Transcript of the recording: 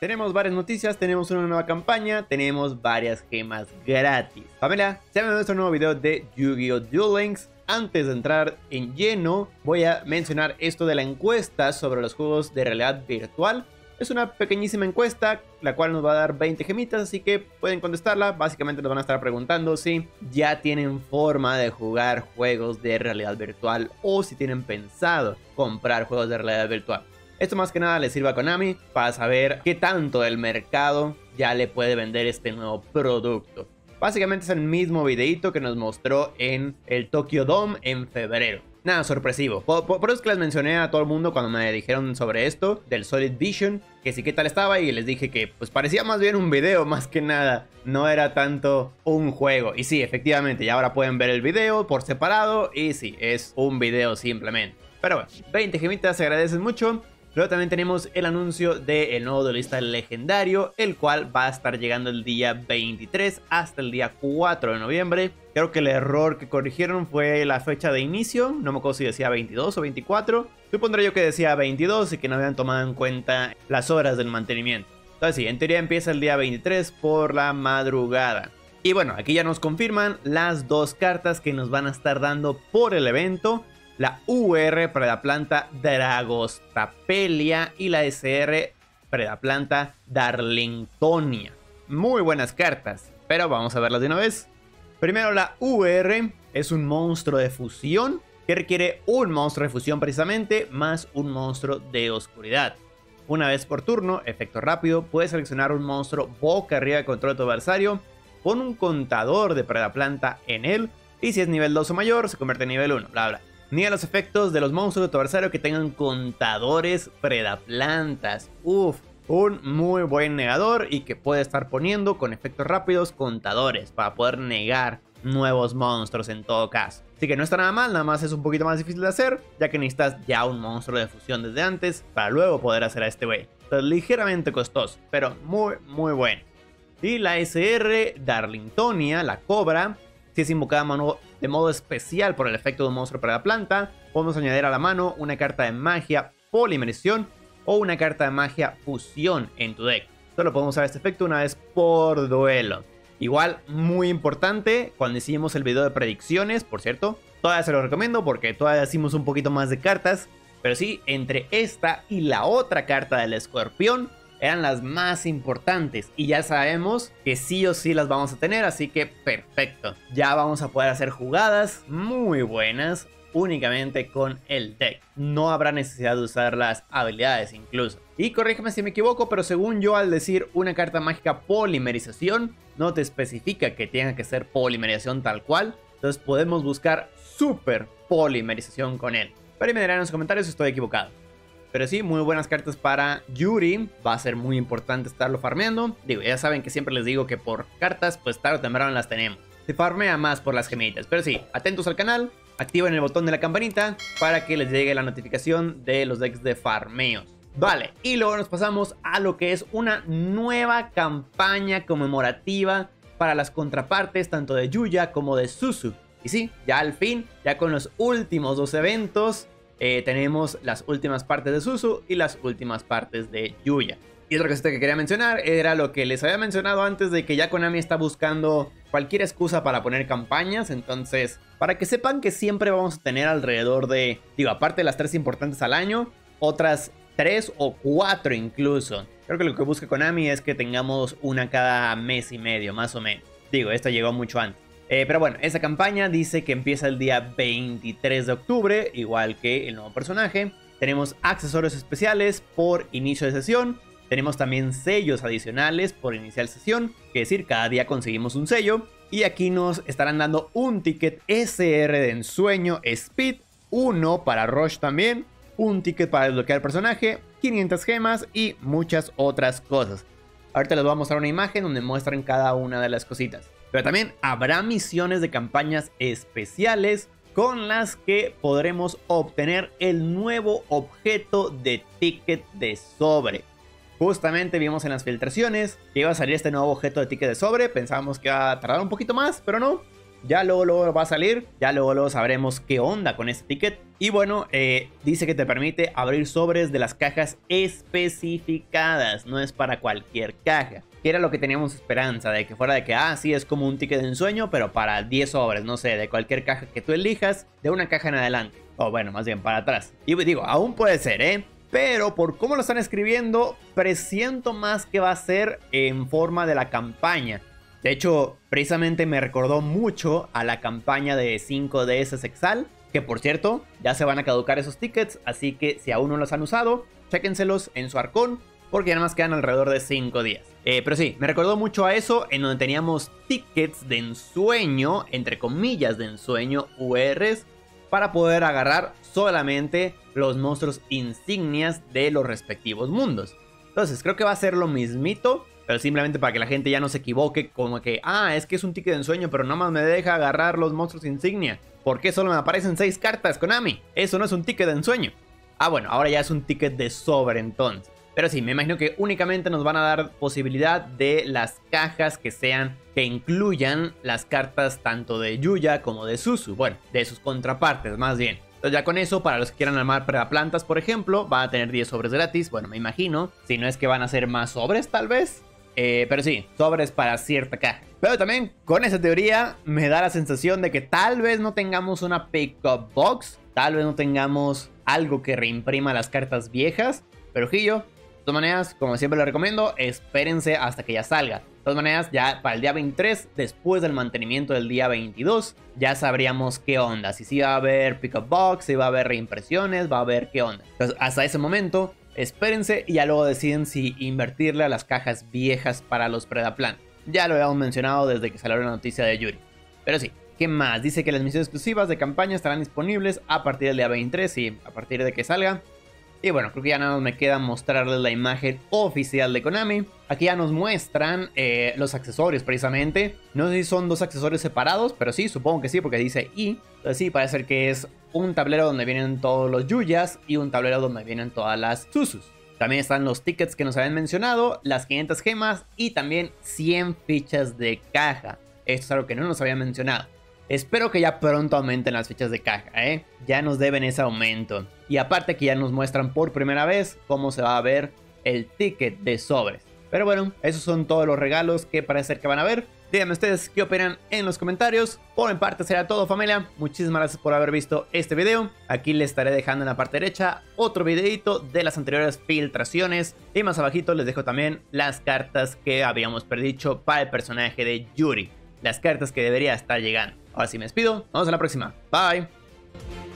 Tenemos varias noticias, tenemos una nueva campaña, tenemos varias gemas gratis. Pamela, se llama nuestro nuevo video de Yu-Gi-Oh! Duel Links. Antes de entrar en lleno, voy a mencionar esto de la encuesta sobre los juegos de realidad virtual. Es una pequeñísima encuesta, la cual nos va a dar 20 gemitas, así que pueden contestarla. Básicamente nos van a estar preguntando si ya tienen forma de jugar juegos de realidad virtual o si tienen pensado comprar juegos de realidad virtual. Esto más que nada le sirve a Konami para saber qué tanto el mercado ya le puede vender este nuevo producto. Básicamente es el mismo videito que nos mostró en el Tokyo Dome en febrero. Nada sorpresivo. Por, eso es que les mencioné a todo el mundo cuando me dijeron sobre esto del Solid Vision, que sí qué tal estaba y les dije que pues parecía más bien un video más que nada, no era tanto un juego. Y sí, efectivamente, ya ahora pueden ver el video por separado y sí, es un video simplemente. Pero bueno, 20 gemitas, se agradecen mucho. Luego también tenemos el anuncio del nuevo duelista legendario, el cual va a estar llegando el día 23 hasta el día 4 de noviembre. Creo que el error que corrigieron fue la fecha de inicio, no me acuerdo si decía 22 o 24. Supondré yo que decía 22 y que no habían tomado en cuenta las horas del mantenimiento. Entonces sí, en teoría empieza el día 23 por la madrugada. Y bueno, aquí ya nos confirman las dos cartas que nos van a estar dando por el evento la UR Predaplanta Dragostapelia y la SR Predaplanta Darlingtonia. Muy buenas cartas, pero vamos a verlas de una vez. Primero la UR es un monstruo de fusión que requiere un monstruo de fusión precisamente más un monstruo de oscuridad. Una vez por turno, efecto rápido, puedes seleccionar un monstruo boca arriba de control de tu adversario, pon un contador de Predaplanta en él y si es nivel 2 o mayor se convierte en nivel 1, bla bla ni a los efectos de los monstruos de tu adversario que tengan contadores predaplantas. Uf, un muy buen negador y que puede estar poniendo con efectos rápidos contadores para poder negar nuevos monstruos en todo caso. Así que no está nada mal, nada más es un poquito más difícil de hacer, ya que necesitas ya un monstruo de fusión desde antes para luego poder hacer a este güey. Entonces ligeramente costoso, pero muy muy bueno. Y la SR Darlingtonia, la cobra, si es invocada mano de modo especial por el efecto de un monstruo para la planta, podemos añadir a la mano una carta de magia polimerización o una carta de magia fusión en tu deck. Solo podemos usar este efecto una vez por duelo. Igual, muy importante, cuando hicimos el video de predicciones, por cierto, todavía se lo recomiendo porque todavía hicimos un poquito más de cartas. Pero sí, entre esta y la otra carta del escorpión, eran las más importantes y ya sabemos que sí o sí las vamos a tener, así que perfecto. Ya vamos a poder hacer jugadas muy buenas únicamente con el deck. No habrá necesidad de usar las habilidades incluso. Y corrígeme si me equivoco, pero según yo al decir una carta mágica polimerización, no te especifica que tenga que ser polimerización tal cual. Entonces podemos buscar super polimerización con él. Pero me dirán en los comentarios si estoy equivocado. Pero sí, muy buenas cartas para Yuri. Va a ser muy importante estarlo farmeando. Digo, ya saben que siempre les digo que por cartas, pues tarde o temprano las tenemos. Se farmea más por las gemitas. Pero sí, atentos al canal. Activen el botón de la campanita para que les llegue la notificación de los decks de farmeos. Vale, y luego nos pasamos a lo que es una nueva campaña conmemorativa para las contrapartes tanto de Yuya como de Susu. Y sí, ya al fin, ya con los últimos dos eventos, eh, tenemos las últimas partes de Susu y las últimas partes de Yuya. Y otra cosa que quería mencionar era lo que les había mencionado antes de que ya Konami está buscando cualquier excusa para poner campañas. Entonces, para que sepan que siempre vamos a tener alrededor de, digo, aparte de las tres importantes al año, otras tres o cuatro incluso. Creo que lo que busca Konami es que tengamos una cada mes y medio, más o menos. Digo, esto llegó mucho antes. Eh, pero bueno, esa campaña dice que empieza el día 23 de octubre, igual que el nuevo personaje. Tenemos accesorios especiales por inicio de sesión. Tenemos también sellos adicionales por inicial sesión, que decir, cada día conseguimos un sello. Y aquí nos estarán dando un ticket SR de ensueño Speed, uno para Rush también, un ticket para desbloquear personaje, 500 gemas y muchas otras cosas. Ahorita les voy a mostrar una imagen donde muestran cada una de las cositas. Pero también habrá misiones de campañas especiales con las que podremos obtener el nuevo objeto de ticket de sobre. Justamente vimos en las filtraciones que iba a salir este nuevo objeto de ticket de sobre. Pensábamos que iba a tardar un poquito más, pero no. Ya luego, luego va a salir, ya luego, luego sabremos qué onda con este ticket. Y bueno, eh, dice que te permite abrir sobres de las cajas especificadas, no es para cualquier caja. Que era lo que teníamos esperanza, de que fuera de que, ah, sí, es como un ticket de ensueño, pero para 10 sobres, no sé, de cualquier caja que tú elijas, de una caja en adelante. O bueno, más bien para atrás. Y digo, aún puede ser, ¿eh? Pero por cómo lo están escribiendo, presiento más que va a ser en forma de la campaña. De hecho, precisamente me recordó mucho a la campaña de 5DS Exal. Que por cierto, ya se van a caducar esos tickets. Así que si aún no los han usado, chéquenselos en su arcón. Porque nada más quedan alrededor de 5 días. Eh, pero sí, me recordó mucho a eso. En donde teníamos tickets de ensueño. Entre comillas de ensueño URs. Para poder agarrar solamente los monstruos insignias de los respectivos mundos. Entonces, creo que va a ser lo mismito, pero simplemente para que la gente ya no se equivoque, como que, ah, es que es un ticket de ensueño, pero no más me deja agarrar los monstruos insignia. ¿Por qué solo me aparecen 6 cartas, Konami? Eso no es un ticket de ensueño. Ah, bueno, ahora ya es un ticket de sobre entonces. Pero sí, me imagino que únicamente nos van a dar posibilidad de las cajas que sean, que incluyan las cartas tanto de Yuya como de Susu. Bueno, de sus contrapartes más bien. Entonces ya con eso, para los que quieran armar plantas, por ejemplo, van a tener 10 sobres gratis. Bueno, me imagino. Si no es que van a ser más sobres, tal vez. Eh, pero sí, sobres para cierta caja. Pero también con esa teoría me da la sensación de que tal vez no tengamos una pickup box. Tal vez no tengamos algo que reimprima las cartas viejas. Pero Gillo, de todas maneras, como siempre les recomiendo, espérense hasta que ya salga. De todas maneras, ya para el día 23, después del mantenimiento del día 22, ya sabríamos qué onda. Si sí va a haber pickup box, si va a haber reimpresiones, va a haber qué onda. Hasta ese momento, espérense y ya luego deciden si invertirle a las cajas viejas para los Predaplan. Ya lo habíamos mencionado desde que salió la noticia de Yuri. Pero sí, ¿qué más? Dice que las misiones exclusivas de campaña estarán disponibles a partir del día 23 y a partir de que salga y bueno, creo que ya nada más me queda mostrarles la imagen oficial de Konami. Aquí ya nos muestran eh, los accesorios precisamente. No sé si son dos accesorios separados, pero sí, supongo que sí, porque dice I. Entonces sí, parece que es un tablero donde vienen todos los Yuyas y un tablero donde vienen todas las Susus. También están los tickets que nos habían mencionado, las 500 gemas y también 100 fichas de caja. Esto es algo que no nos habían mencionado. Espero que ya pronto aumenten las fichas de caja, ¿eh? Ya nos deben ese aumento. Y aparte que ya nos muestran por primera vez cómo se va a ver el ticket de sobres. Pero bueno, esos son todos los regalos que parece que van a ver. Díganme ustedes qué opinan en los comentarios. Por mi parte será todo familia. Muchísimas gracias por haber visto este video. Aquí les estaré dejando en la parte derecha otro videito de las anteriores filtraciones. Y más abajito les dejo también las cartas que habíamos perdido para el personaje de Yuri. Las cartas que debería estar llegando. Ahora sí me despido. Vamos a la próxima. Bye.